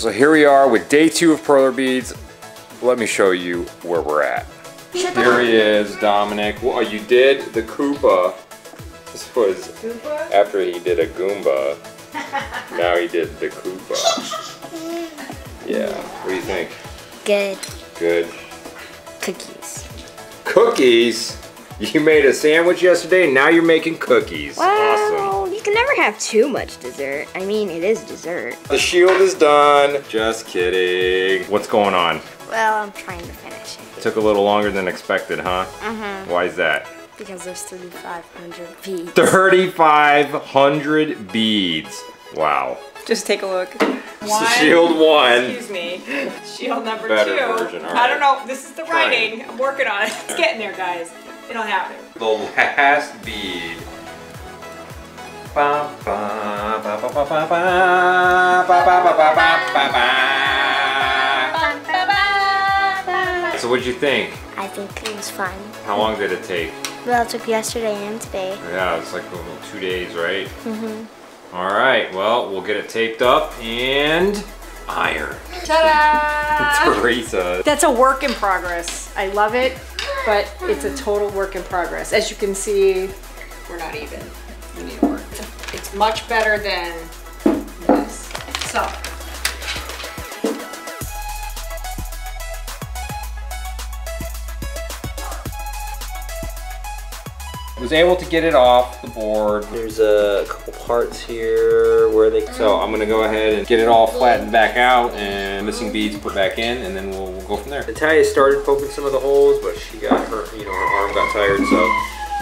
So here we are with day two of Perler Beads. Let me show you where we're at. Here he is, Dominic. Well, you did the Koopa. This was Goomba? after he did a Goomba. now he did the Koopa. Yeah, what do you think? Good Good. cookies. Cookies? You made a sandwich yesterday, now you're making cookies. Awesome. Have too much dessert. I mean, it is dessert. The shield is done. Just kidding. What's going on? Well, I'm trying to finish it Took a little longer than expected, huh? Mhm. Why is that? because there's 3,500 beads. 3,500 beads. Wow. Just take a look. One. Shield one. Excuse me. Shield number Better two. version, all I don't know. This is the Trying. writing. I'm working on it. It's getting there, guys. It'll happen. The last bead. So what'd you think? I think it was fun. How long did it take? Well, it took yesterday and today. Yeah, it's like two days, right? Mm-hmm. All right, well, we'll get it taped up and iron. Ta-da! Teresa. That's a work in progress. I love it, but it's a total work in progress. As you can see, we're not even. It's much better than this. So, Was able to get it off the board. There's a couple parts here where they. So mm-hmm. I'm gonna go ahead and get it all flattened back out and missing beads put back in and then we'll, we'll go from there. Natalia started poking some of the holes, but she got her, you know, her arm got tired, so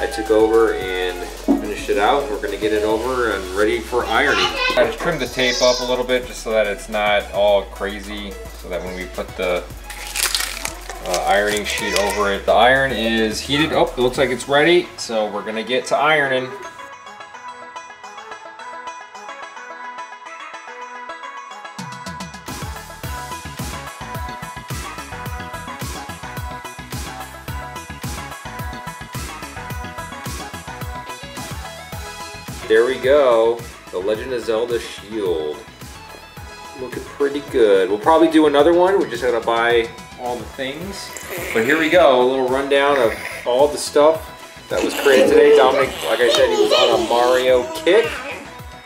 I took over and finished it out. We're gonna get it over and ready for ironing. I just trimmed the tape up a little bit just so that it's not all crazy so that when we put the uh, ironing sheet over it. The iron is heated. Oh, it looks like it's ready. So we're gonna get to ironing. There we go. The Legend of Zelda Shield. Looking pretty good. We'll probably do another one. We're just gotta buy all the things. But here we go. A little rundown of all the stuff that was created today. Dominic, like I said, he was on a Mario kick.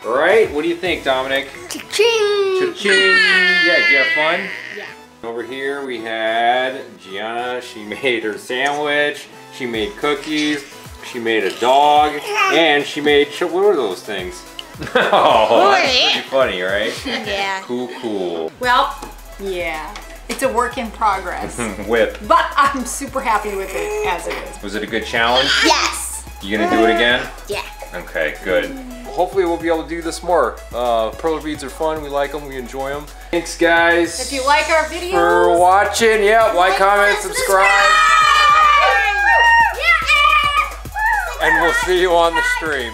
All right, what do you think, Dominic? Cha-ching! Cha-ching! Yeah, did you have fun? Yeah. Over here we had Gianna. She made her sandwich. She made cookies. She made a dog. And she made, what were those things? oh, that's pretty funny, right? Yeah. Cool, cool. well, yeah, it's a work in progress. Whip. but I'm super happy with it as it is. Was it a good challenge? Yes! You gonna do it again? Yeah. Okay, good. Hopefully we'll be able to do this more. Uh, Perler beads are fun. We like them. We enjoy them. Thanks, guys. If you like our videos, for watching. Yeah, like, comment, subscribe, see you on the stream.